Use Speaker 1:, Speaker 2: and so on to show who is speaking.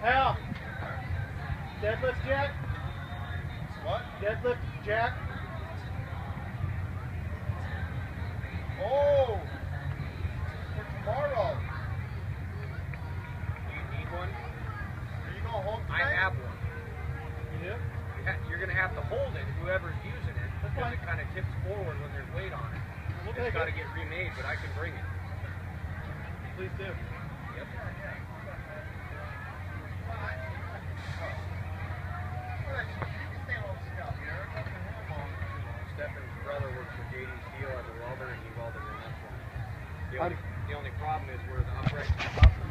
Speaker 1: Hal. Deadlift jack?
Speaker 2: What?
Speaker 1: Deadlift jack?
Speaker 2: Oh! For tomorrow.
Speaker 3: Do you need one?
Speaker 2: Are you gonna hold
Speaker 3: I
Speaker 2: tonight?
Speaker 3: have one.
Speaker 1: You do?
Speaker 3: You ha- You're gonna have to hold it, whoever's using it, because
Speaker 1: fine.
Speaker 3: it kind of tips forward when there's weight on it.
Speaker 1: We'll
Speaker 3: It's
Speaker 1: take
Speaker 3: got to
Speaker 1: it.
Speaker 3: get remade, but I can bring it.
Speaker 1: Please do.
Speaker 3: Yep. Stefan's brother works for JD Steel as a welder, and he welded in this one. The only, the only problem is where the upright